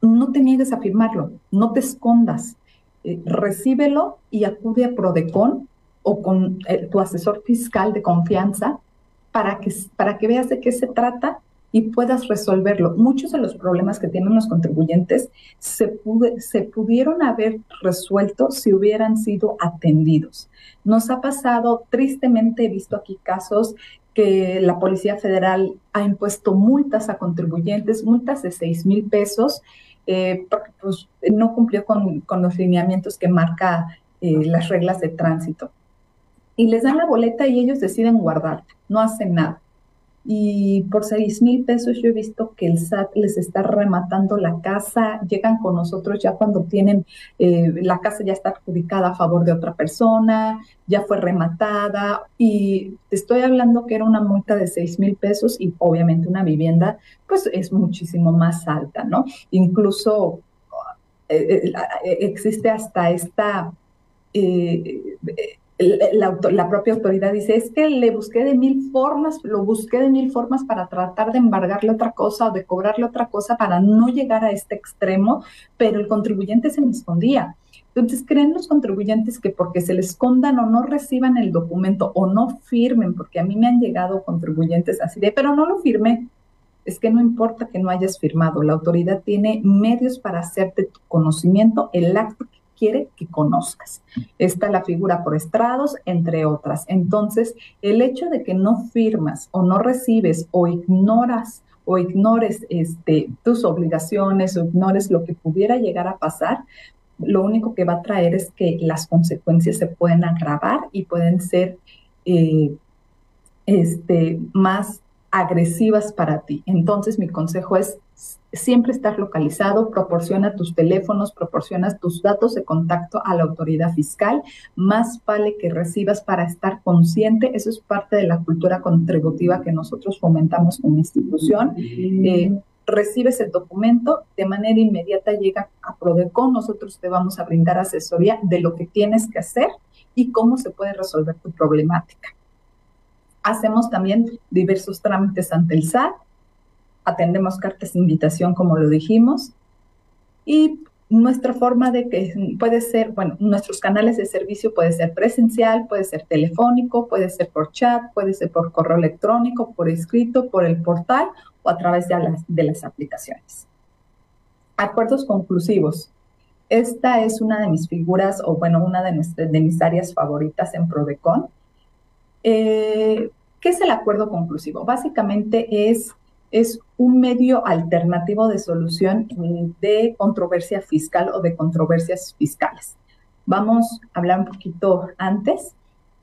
no te niegues a firmarlo, no te escondas, eh, recíbelo y acude a Prodecon o con eh, tu asesor fiscal de confianza para que, para que veas de qué se trata y puedas resolverlo. Muchos de los problemas que tienen los contribuyentes se, se pudieron haber resuelto si hubieran sido atendidos. Nos ha pasado, tristemente he visto aquí casos que la Policía Federal ha impuesto multas a contribuyentes, multas de 6 mil pesos, eh, porque pues, no cumplió con, con, los lineamientos que marca eh, las reglas de tránsito y les dan la boleta y ellos deciden guardar, no hacen nada. Y por seis mil pesos yo he visto que el SAT les está rematando la casa, llegan con nosotros ya cuando tienen, eh, la casa ya está adjudicada a favor de otra persona, ya fue rematada y te estoy hablando que era una multa de seis mil pesos y obviamente una vivienda pues es muchísimo más alta, ¿no? Incluso eh, eh, existe hasta esta la, propia autoridad dice, es que le busqué de mil formas, lo busqué de mil formas para tratar de embargarle otra cosa o de cobrarle otra cosa para no llegar a este extremo, pero el contribuyente se me escondía. Entonces, ¿creen los contribuyentes que porque se les escondan o no reciban el documento o no firmen? Porque a mí me han llegado contribuyentes así de, pero no lo firmé. Es que no importa que no hayas firmado, la autoridad tiene medios para hacerte tu conocimiento el acto que quiere que conozcas. Está la figura por estrados, entre otras. Entonces, el hecho de que no firmas o no recibes o ignoras o ignores este, tus obligaciones o ignores lo que pudiera llegar a pasar, lo único que va a traer es que las consecuencias se pueden agravar y pueden ser eh, este, más agresivas para ti. Entonces mi consejo es siempre estar localizado, proporciona tus teléfonos, proporcionas tus datos de contacto a la autoridad fiscal, más vale que recibas para estar consciente, eso es parte de la cultura contributiva que nosotros fomentamos como institución. Eh, recibes el documento, de manera inmediata llega a Prodecon, nosotros te vamos a brindar asesoría de lo que tienes que hacer y cómo se puede resolver tu problemática. Hacemos también diversos trámites ante el SAT, atendemos cartas de invitación, como lo dijimos, y nuestra forma de que puede ser, bueno, nuestros canales de servicio puede ser presencial, puede ser telefónico, puede ser por chat, puede ser por correo electrónico, por escrito, por el portal o a través de las, de las aplicaciones. Acuerdos conclusivos. Esta es una de mis figuras, o bueno, una de, de mis áreas favoritas en Prodecon. Eh, ¿Qué es el acuerdo conclusivo? Básicamente es es un medio alternativo de solución de controversia fiscal o de controversias fiscales. Vamos a hablar un poquito antes.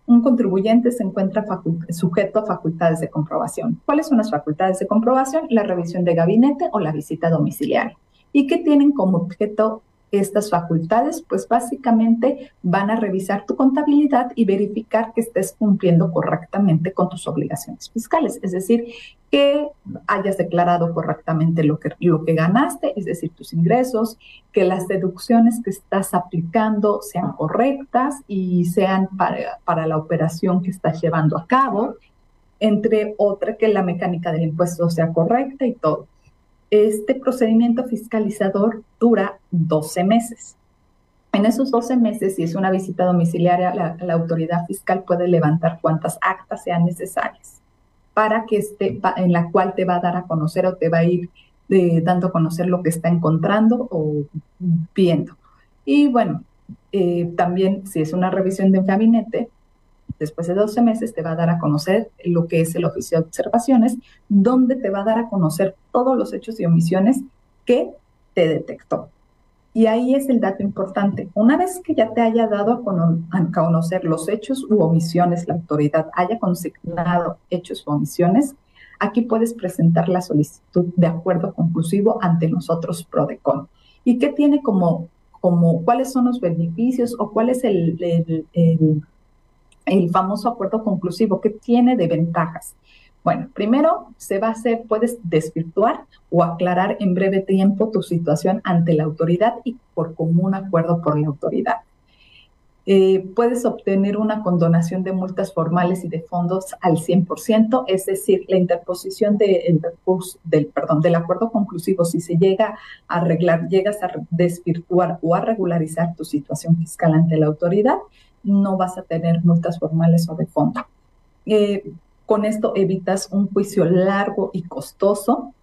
Un contribuyente se encuentra sujeto a facultades de comprobación. ¿Cuáles son las facultades de comprobación? La revisión de gabinete o la visita domiciliaria. ¿Y qué tienen como objeto estas facultades, pues básicamente van a revisar tu contabilidad y verificar que estés cumpliendo correctamente con tus obligaciones fiscales, es decir, que hayas declarado correctamente lo que, lo que ganaste, es decir, tus ingresos, que las deducciones que estás aplicando sean correctas y sean para, para la operación que estás llevando a cabo, entre otra que la mecánica del impuesto sea correcta y todo. Este procedimiento fiscalizador dura 12 meses. En esos 12 meses, si es una visita domiciliaria, la, autoridad fiscal puede levantar cuantas actas sean necesarias para que esté, en la cual te va a dar a conocer o te va a ir eh, dando a conocer lo que está encontrando o viendo. Y bueno, eh, también si es una revisión de un gabinete, después de 12 meses te va a dar a conocer lo que es el oficio de observaciones, donde te va a dar a conocer todos los hechos y omisiones que te detectó. Y ahí es el dato importante. Una vez que ya te haya dado a, conocer los hechos u omisiones, la autoridad haya consignado hechos u omisiones, aquí puedes presentar la solicitud de acuerdo conclusivo ante nosotros, PRODECON. ¿Y qué tiene como, como cuáles son los beneficios o cuál es el el famoso acuerdo conclusivo, ¿qué tiene de ventajas? Bueno, primero se va a hacer, puedes desvirtuar o aclarar en breve tiempo tu situación ante la autoridad y por común acuerdo por la autoridad. Eh, puedes obtener una condonación de multas formales y de fondos al 100%, es decir, la interposición de, del, perdón, del acuerdo conclusivo, si se llega a arreglar, llegas a desvirtuar o a regularizar tu situación fiscal ante la autoridad, no vas a tener multas formales o de fondo. Eh, con esto evitas un juicio largo y costoso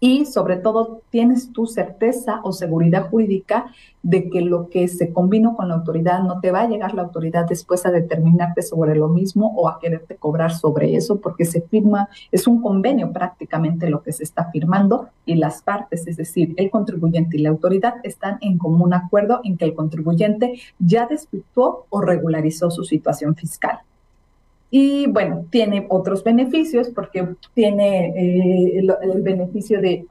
y sobre todo tienes tu certeza o seguridad jurídica de que lo que se combinó con la autoridad no te va a llegar la autoridad después a determinarte sobre lo mismo o a quererte cobrar sobre eso porque se firma, es un convenio prácticamente lo que se está firmando y las partes, es decir, el contribuyente y la autoridad están en común acuerdo en que el contribuyente ya desvirtuó o regularizó su situación fiscal. Y bueno, tiene otros beneficios porque tiene eh, el, beneficio de,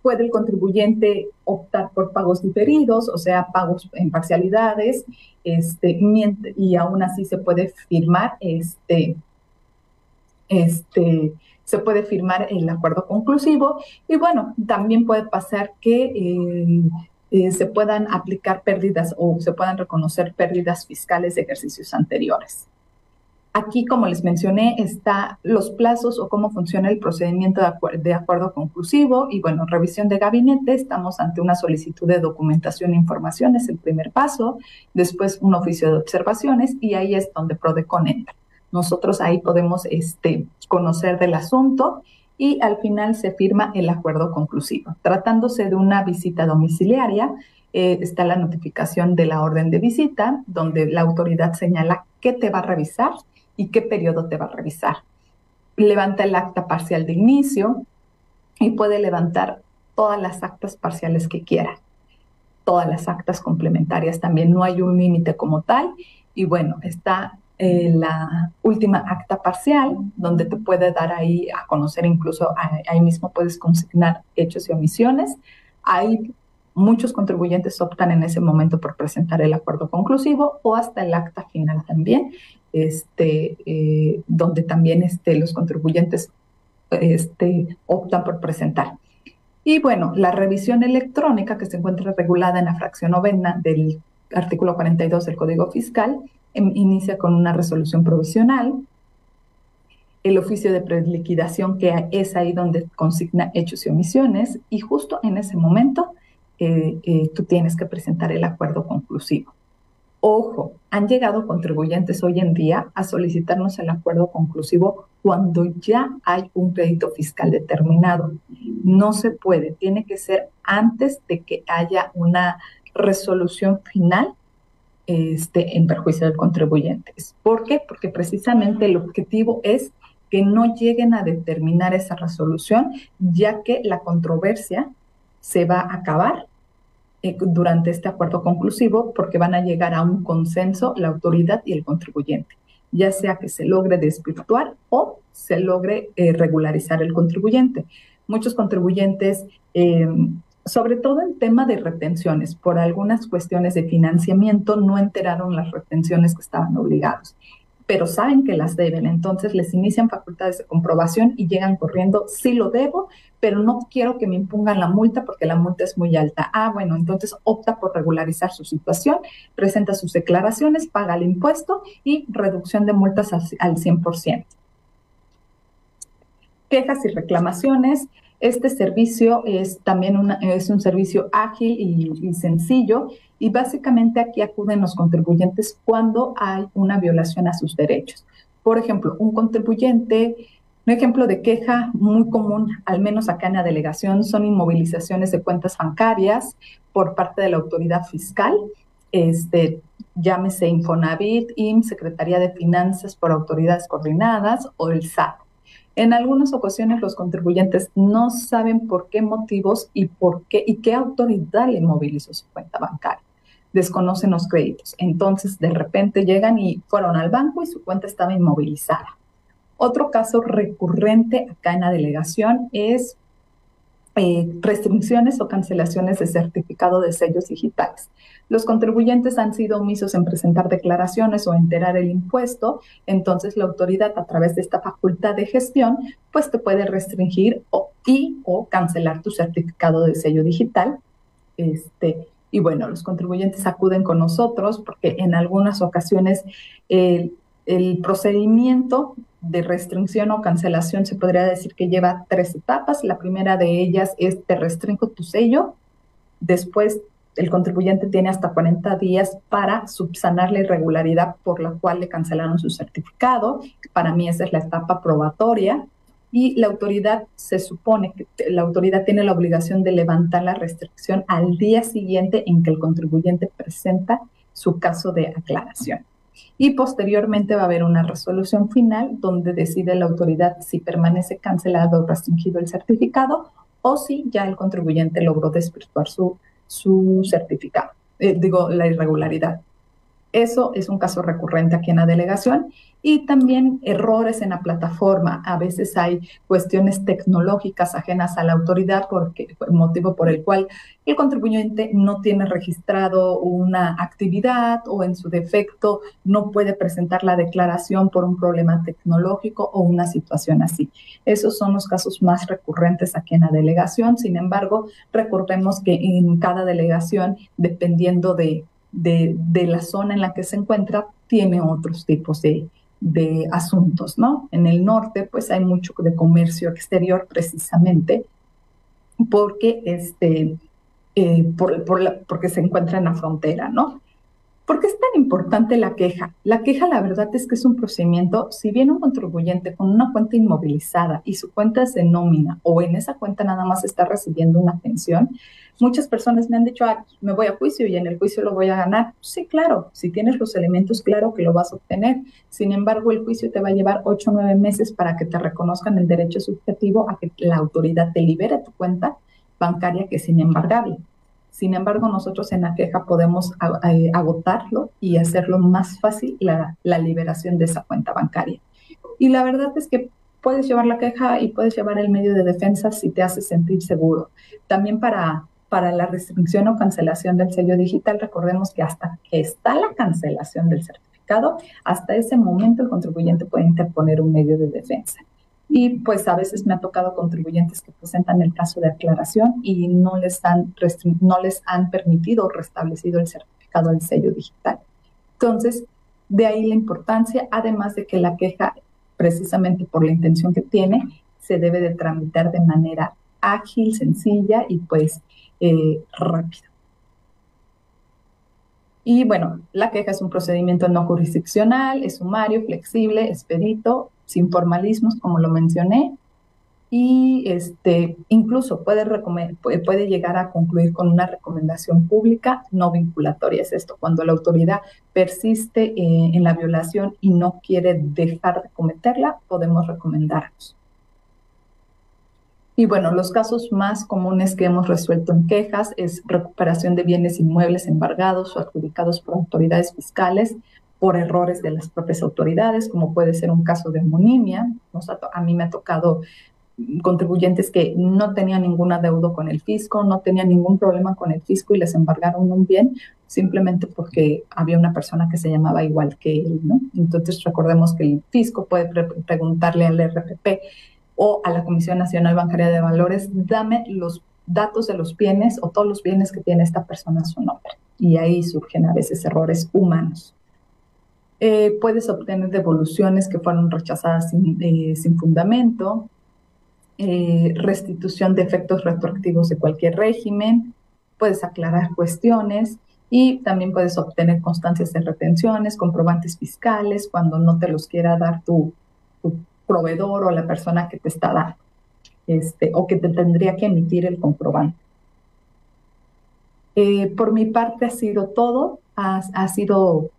puede el contribuyente optar por pagos diferidos, o sea, pagos en parcialidades, este, y aún así se puede firmar este, este, se puede firmar el acuerdo conclusivo y bueno, también puede pasar que eh, eh, se puedan aplicar pérdidas o se puedan reconocer pérdidas fiscales de ejercicios anteriores. Aquí, como les mencioné, está los plazos o cómo funciona el procedimiento de, acuerdo conclusivo y bueno, revisión de gabinete. Estamos ante una solicitud de documentación e información, es el primer paso. Después un oficio de observaciones y ahí es donde PRODECON entra. Nosotros ahí podemos este, conocer del asunto y al final se firma el acuerdo conclusivo. Tratándose de una visita domiciliaria, eh, está la notificación de la orden de visita, donde la autoridad señala qué te va a revisar y qué periodo te va a revisar. Levanta el acta parcial de inicio y puede levantar todas las actas parciales que quiera, todas las actas complementarias también. No hay un límite como tal y bueno, está eh, la última acta parcial, donde te puede dar ahí a conocer, incluso ahí mismo puedes consignar hechos y omisiones. Ahí muchos contribuyentes optan en ese momento por presentar el acuerdo conclusivo o hasta el acta final también, este, eh, donde también este, los contribuyentes este, optan por presentar. Y bueno, la revisión electrónica que se encuentra regulada en la fracción novena del artículo 42 del Código Fiscal em, inicia con una resolución provisional, el oficio de preliquidación que es ahí donde consigna hechos y omisiones y justo en ese momento eh, eh, tú tienes que presentar el acuerdo conclusivo. Ojo, han llegado contribuyentes hoy en día a solicitarnos el acuerdo conclusivo cuando ya hay un crédito fiscal determinado. No se puede, tiene que ser antes de que haya una resolución final este, en perjuicio del contribuyente. ¿Por qué? Porque precisamente el objetivo es que no lleguen a determinar esa resolución, ya que la controversia se va a acabar eh, durante este acuerdo conclusivo porque van a llegar a un consenso la autoridad y el contribuyente, ya sea que se logre desvirtuar o se logre eh, regularizar el contribuyente. Muchos contribuyentes, em, sobre todo en tema de retenciones, por algunas cuestiones de financiamiento, no enteraron las retenciones que estaban obligados pero saben que las deben, entonces les inician facultades de comprobación y llegan corriendo, sí lo debo, pero no quiero que me impongan la multa porque la multa es muy alta. Ah, bueno, entonces opta por regularizar su situación, presenta sus declaraciones, paga el impuesto y reducción de multas al 100%. Quejas y reclamaciones. Este servicio es también una, es un servicio ágil y sencillo y básicamente aquí acuden los contribuyentes cuando hay una violación a sus derechos. Por ejemplo, un contribuyente, un ejemplo de queja muy común, al menos acá en la delegación, son inmovilizaciones de cuentas bancarias por parte de la autoridad fiscal, este, llámese Infonavit, IM, Secretaría de Finanzas por autoridades coordinadas o el SAT. En algunas ocasiones los contribuyentes no saben por qué motivos y por qué y qué autoridad le movilizó su cuenta bancaria desconocen los créditos. Entonces, de repente llegan y fueron al banco y su cuenta estaba inmovilizada. Otro caso recurrente acá en la delegación es eh, restricciones o cancelaciones de certificado de sellos digitales. Los contribuyentes han sido omisos en presentar declaraciones o enterar el impuesto, entonces la autoridad a través de esta facultad de gestión, pues te puede restringir o, y o cancelar tu certificado de sello digital. Este, y bueno, los contribuyentes acuden con nosotros porque en algunas ocasiones el, procedimiento de restricción o cancelación se podría decir que lleva tres etapas. La primera de ellas es te restringo tu sello. Después el contribuyente tiene hasta 40 días para subsanar la irregularidad por la cual le cancelaron su certificado. Para mí esa es la etapa probatoria y la autoridad se supone que la autoridad tiene la obligación de levantar la restricción al día siguiente en que el contribuyente presenta su caso de aclaración. Y posteriormente va a haber una resolución final donde decide la autoridad si permanece cancelado o restringido el certificado o si ya el contribuyente logró desvirtuar su, su certificado, eh, digo, la irregularidad. Eso es un caso recurrente aquí en la delegación y también errores en la plataforma. A veces hay cuestiones tecnológicas ajenas a la autoridad, porque motivo por el cual el contribuyente no tiene registrado una actividad o en su defecto no puede presentar la declaración por un problema tecnológico o una situación así. Esos son los casos más recurrentes aquí en la delegación. Sin embargo, recordemos que en cada delegación, dependiendo de de, la zona en la que se encuentra tiene otros tipos de, asuntos, ¿no? En el norte, pues hay mucho de comercio exterior precisamente porque, este, eh, por, porque se encuentra en la frontera, ¿no? ¿Por qué es tan importante la queja? La queja, la verdad es que es un procedimiento, si viene un contribuyente con una cuenta inmovilizada y su cuenta es de nómina o en esa cuenta nada más está recibiendo una pensión, muchas personas me han dicho, ah, me voy a juicio y en el juicio lo voy a ganar. Sí, claro, si tienes los elementos, claro que lo vas a obtener. Sin embargo, el juicio te va a llevar ocho o nueve meses para que te reconozcan el derecho subjetivo a que la autoridad te libere tu cuenta bancaria que es inembargable. Sin embargo, nosotros en la queja podemos agotarlo y hacerlo más fácil la, la liberación de esa cuenta bancaria. Y la verdad es que puedes llevar la queja y puedes llevar el medio de defensa si te hace sentir seguro. También para, para la restricción o cancelación del sello digital, recordemos que hasta que está la cancelación del certificado, hasta ese momento el contribuyente puede interponer un medio de defensa. Y pues a veces me ha tocado contribuyentes que presentan el caso de aclaración y no les han, no les han permitido o restablecido el certificado del sello digital. Entonces, de ahí la importancia, además de que la queja, precisamente por la intención que tiene, se debe de tramitar de manera ágil, sencilla y pues eh, rápida. Y bueno, la queja es un procedimiento no jurisdiccional, es sumario, flexible, expedito, sin formalismos, como lo mencioné, y este, incluso puede, puede llegar a concluir con una recomendación pública no vinculatoria. Es esto, cuando la autoridad persiste eh, en la violación y no quiere dejar de cometerla, podemos recomendarnos. Y bueno, los casos más comunes que hemos resuelto en quejas es recuperación de bienes inmuebles embargados o adjudicados por autoridades fiscales, por errores de las propias autoridades, como puede ser un caso de homonimia. a mí me ha tocado contribuyentes que no tenían ningún adeudo con el fisco, no tenían ningún problema con el fisco y les embargaron un bien simplemente porque había una persona que se llamaba igual que él, ¿no? Entonces recordemos que el fisco puede preguntarle al RPP o a la Comisión Nacional Bancaria de Valores, dame los datos de los bienes o todos los bienes que tiene esta persona a su nombre. Y ahí surgen a veces errores humanos. Eh, puedes obtener devoluciones que fueron rechazadas sin, eh, fundamento, eh, restitución de efectos retroactivos de cualquier régimen, puedes aclarar cuestiones y también puedes obtener constancias de retenciones, comprobantes fiscales cuando no te los quiera dar tu, proveedor o la persona que te está dando, este, o que te tendría que emitir el comprobante. por mi parte ha sido todo, ha sido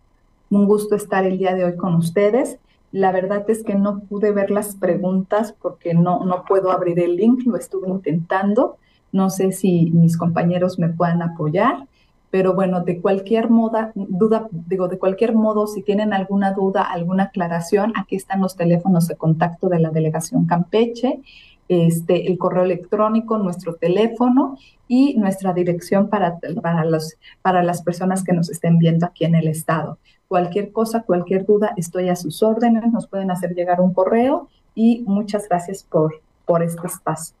un gusto estar el día de hoy con ustedes. La verdad es que no pude ver las preguntas porque no, no puedo abrir el link, lo estuve intentando. No sé si mis compañeros me puedan apoyar, pero bueno, de cualquier moda, duda, digo, de cualquier modo, si tienen alguna duda, alguna aclaración, aquí están los teléfonos de contacto de la delegación Campeche, este, el correo electrónico, nuestro teléfono y nuestra dirección para, para, los, para las personas que nos estén viendo aquí en el estado. Cualquier cosa, cualquier duda, estoy a sus órdenes, nos pueden hacer llegar un correo y muchas gracias por, por este espacio.